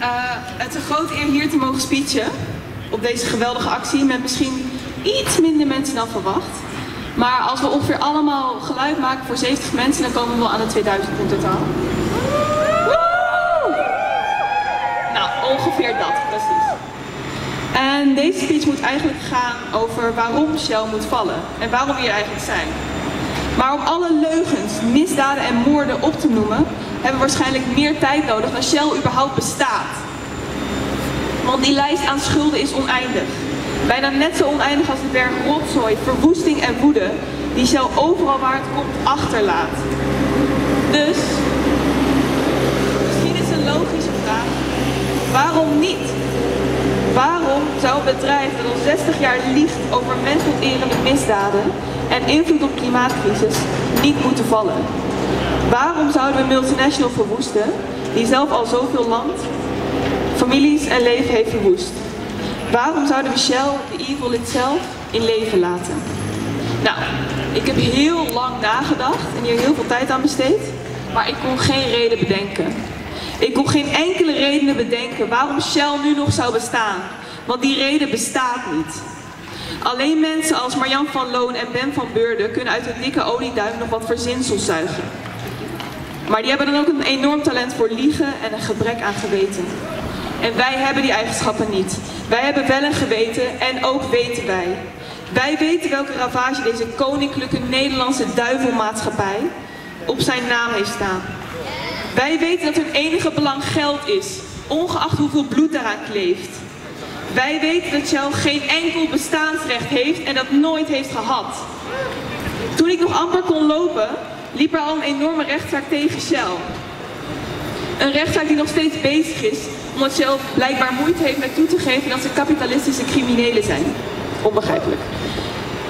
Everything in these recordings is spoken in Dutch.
Eh, het is een grote eer hier te mogen speechen op deze geweldige actie met misschien iets minder mensen dan verwacht. Maar als we ongeveer allemaal geluid maken voor 70 mensen, dan komen we wel aan de 2000 in totaal. Nou, ongeveer dat, precies. En deze speech moet eigenlijk gaan over waarom Shell moet vallen en waarom we hier eigenlijk zijn. Maar om alle leugens, misdaden en moorden op te noemen, hebben we waarschijnlijk meer tijd nodig dan Shell überhaupt bestaat. Want die lijst aan schulden is oneindig. Bijna net zo oneindig als de berg rotzooi, verwoesting en woede die Shell overal waar het komt achterlaat. Dus, misschien is een logische vraag, waarom niet? Waarom zou een bedrijf dat al 60 jaar liegt over mensonterende misdaden en invloed op klimaatcrisis niet moeten vallen? Waarom zouden we multinational verwoesten die zelf al zoveel land, families en leven heeft verwoest? Waarom zouden we Shell, de evil itself, in leven laten? Nou, ik heb heel lang nagedacht en hier heel veel tijd aan besteed, maar ik kon geen reden bedenken. Ik kon geen enkele reden bedenken waarom Shell nu nog zou bestaan, want die reden bestaat niet. Alleen mensen als Marjan van Loon en Ben van Beurden kunnen uit een dikke olieduim nog wat verzinsels zuigen. Maar die hebben dan ook een enorm talent voor liegen en een gebrek aan geweten. En wij hebben die eigenschappen niet. Wij hebben wel een geweten en ook weten wij. Wij weten welke ravage deze koninklijke Nederlandse duivelmaatschappij op zijn naam heeft staan. Wij weten dat hun enige belang geld is, ongeacht hoeveel bloed daaraan kleeft. Wij weten dat Shell geen enkel bestaansrecht heeft en dat nooit heeft gehad. Toen ik nog amper kon lopen, liep er al een enorme rechtszaak tegen Shell. Een rechtszaak die nog steeds bezig is, omdat Shell blijkbaar moeite heeft met toe te geven dat ze kapitalistische criminelen zijn. Onbegrijpelijk.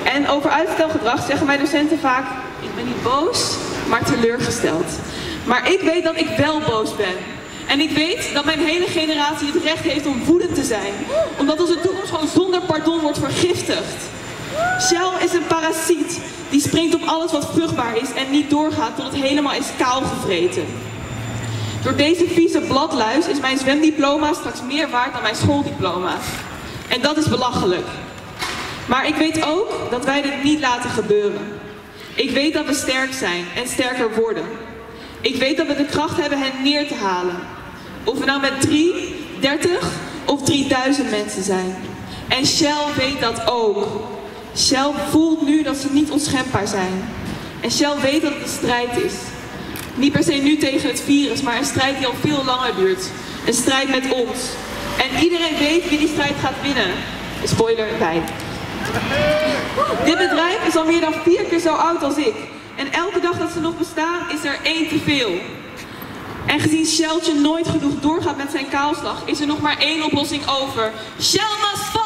En over uitstelgedrag zeggen mijn docenten vaak, ik ben niet boos, maar teleurgesteld. Maar ik weet dat ik wel boos ben. En ik weet dat mijn hele generatie het recht heeft om woedend te zijn. Omdat onze toekomst gewoon zonder pardon wordt vergiftigd. Shell is een parasiet die springt op alles wat vruchtbaar is en niet doorgaat tot het helemaal is kaalgevreten. Door deze vieze bladluis is mijn zwemdiploma straks meer waard dan mijn schooldiploma. En dat is belachelijk. Maar ik weet ook dat wij dit niet laten gebeuren. Ik weet dat we sterk zijn en sterker worden. Ik weet dat we de kracht hebben hen neer te halen. Of we nou met 3, 30 of 3000 mensen zijn. En Shell weet dat ook. Shell voelt nu dat ze niet onschendbaar zijn. En Shell weet dat het een strijd is. Niet per se nu tegen het virus, maar een strijd die al veel langer duurt. Een strijd met ons. En iedereen weet wie die strijd gaat winnen. Spoiler, wij. Dit bedrijf is al meer dan vier keer zo oud als ik. En elke dag dat ze nog bestaan, is er één te veel. En gezien Shelltje nooit genoeg doorgaat met zijn kaalslag, is er nog maar één oplossing over. Shell must